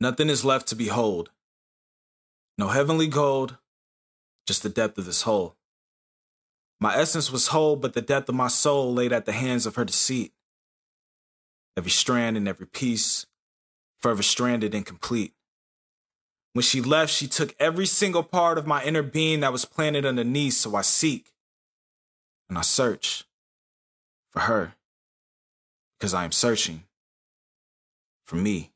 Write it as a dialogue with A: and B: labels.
A: Nothing is left to behold. No heavenly gold, just the depth of this hole. My essence was whole, but the depth of my soul laid at the hands of her deceit. Every strand and every piece, forever stranded and complete. When she left, she took every single part of my inner being that was planted underneath, so I seek and I search for her because I am searching for me.